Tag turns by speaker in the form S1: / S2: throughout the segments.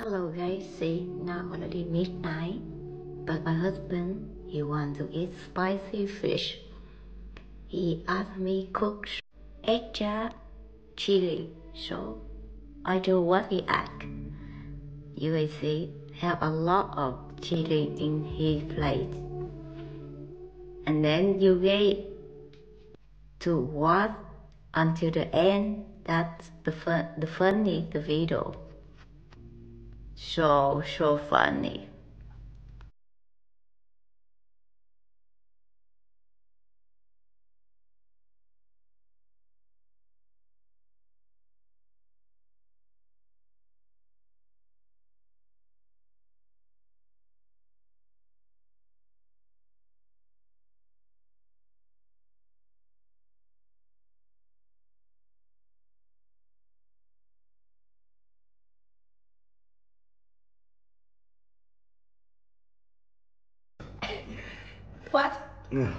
S1: Hello guys, see now already midnight, but my husband he want to eat spicy fish. He asked me cook extra chili, so I do what he asked. You will see have a lot of chili in his plate, and then you wait to watch until the end. That's the fun, the funny the video. So so funny. What?
S2: Yeah.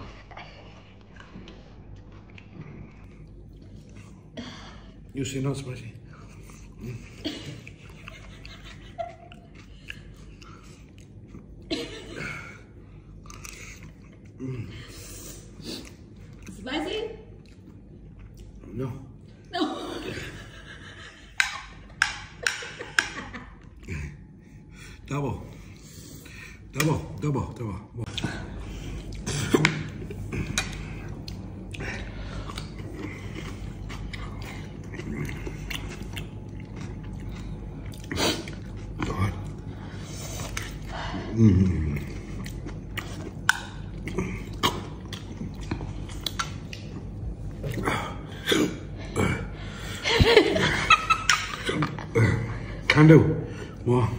S2: You say not spicy.
S3: Spicy?
S2: No.
S3: No.
S2: Double. Double, double, double. Mm. Can do. More.